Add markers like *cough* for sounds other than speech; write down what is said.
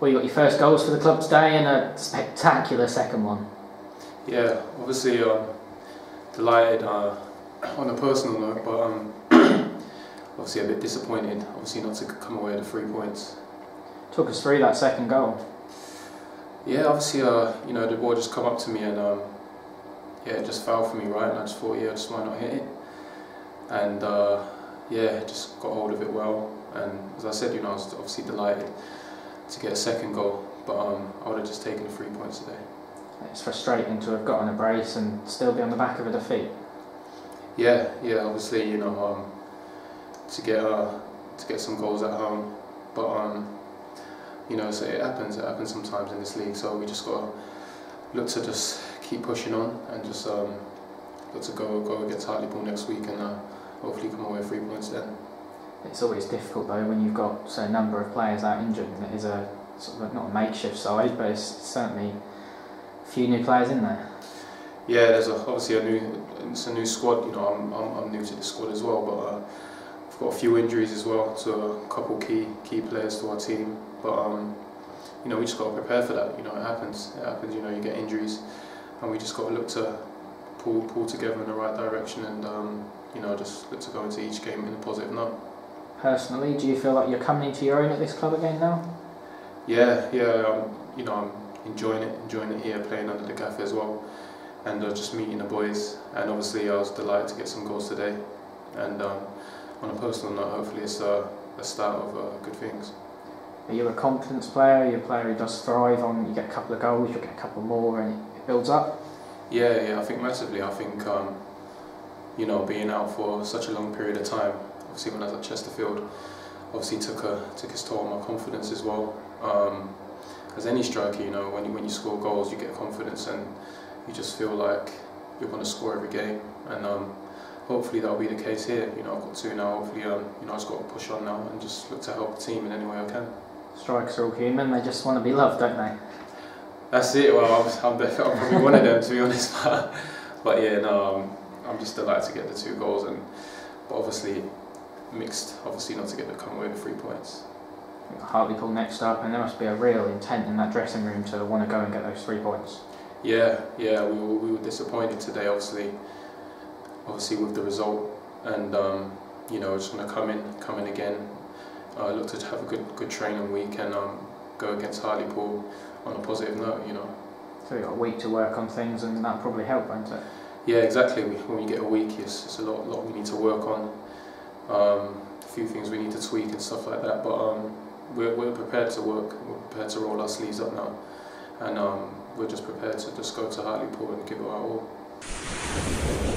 Well, you got your first goals for the club today and a spectacular second one. Yeah, obviously um, delighted uh, on a personal note, but um, *clears throat* obviously a bit disappointed. Obviously not to come away with the three points. Took us through that second goal. Yeah, obviously, uh, you know, the ball just come up to me and um, yeah, it just fell for me right, and I just thought, yeah, I just might not hit it? And uh, yeah, just got hold of it well. And as I said, you know, I was obviously delighted to get a second goal, but um, I would have just taken the three points today. It's frustrating to have got on a brace and still be on the back of a defeat. Yeah, yeah, obviously, you know, um, to get uh, to get some goals at home, but um, you know, so it happens. It happens sometimes in this league. So we just got to look to just keep pushing on and just um, look to go go against Hartlepool next week and uh, hopefully come away with three points then. It's always difficult though when you've got a number of players out injured and it is a sort of not a makeshift side, but it's certainly a few new players in there. Yeah, there's a, obviously a new it's a new squad. You know, I'm, I'm, I'm new to the squad as well, but uh, I've got a few injuries as well to a couple key key players to our team. But um, you know, we just got to prepare for that. You know, it happens. It happens. You know, you get injuries, and we just got to look to pull pull together in the right direction, and um, you know, just look to go into each game in a positive note. Personally, do you feel like you're coming into your own at this club again now? Yeah, yeah. Um, you know, I'm enjoying it, enjoying it here, playing under the cafe as well, and uh, just meeting the boys. And obviously, I was delighted to get some goals today. And um, on a personal note, hopefully, it's uh, the start of uh, good things. Are you a confidence player? Are you a player who does thrive on you get a couple of goals, you get a couple more, and it builds up? Yeah, yeah, I think massively. I think um, you know being out for such a long period of time. Obviously, when I was at Chesterfield, obviously took a took its toll on my confidence as well. Um, as any striker, you know, when you when you score goals, you get confidence, and you just feel like you're going to score every game. And um, hopefully that'll be the case here. You know, I've got two now. Hopefully, um, you know, I just got to push on now and just look to help the team in any way I can. Strikers are all human, they just want to be loved, don't they? That's it, well, I'm, I'm, definitely, I'm probably one of them to be honest, *laughs* but, but yeah, no, I'm, I'm just delighted to get the two goals, and but obviously mixed, obviously not to get the come away with three points. Hartlepool next up, and there must be a real intent in that dressing room to want to go and get those three points. Yeah, yeah, we were, we were disappointed today, obviously, obviously with the result, and um, you know, just want to come in, come in again, uh, look to have a good good training week and um, go against Hartlepool on a positive note, you know. So you've got a week to work on things and that'll probably help, won't it? Yeah, exactly. When you get a week, it's, it's a lot, lot we need to work on. Um, a few things we need to tweak and stuff like that, but um, we're, we're prepared to work, we're prepared to roll our sleeves up now, and um, we're just prepared to just go to Hartlepool and give it our all.